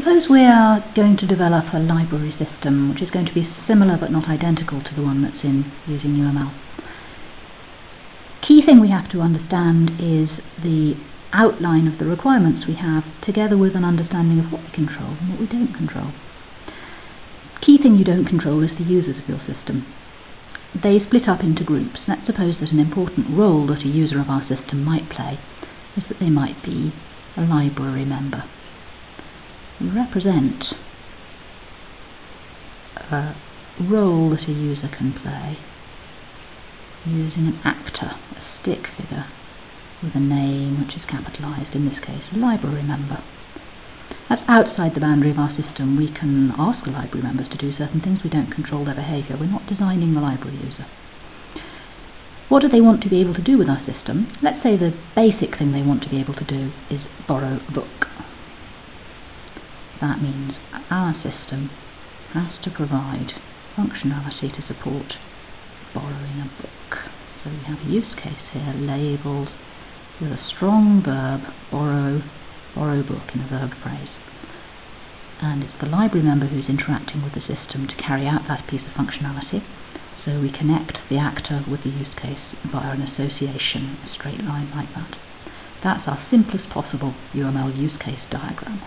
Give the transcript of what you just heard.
Suppose we are going to develop a library system which is going to be similar but not identical to the one that's in using UML. Key thing we have to understand is the outline of the requirements we have together with an understanding of what we control and what we don't control. Key thing you don't control is the users of your system. They split up into groups. Let's suppose that an important role that a user of our system might play is that they might be a library member represent a role that a user can play using an actor, a stick figure, with a name which is capitalised, in this case a library member. That's outside the boundary of our system. We can ask the library members to do certain things. We don't control their behaviour. We're not designing the library user. What do they want to be able to do with our system? Let's say the basic thing they want to be able to do is borrow a book. That means our system has to provide functionality to support borrowing a book. So we have a use case here labelled with a strong verb, borrow, borrow book in a verb phrase. And it's the library member who's interacting with the system to carry out that piece of functionality. So we connect the actor with the use case via an association, a straight line like that. That's our simplest possible UML use case diagram.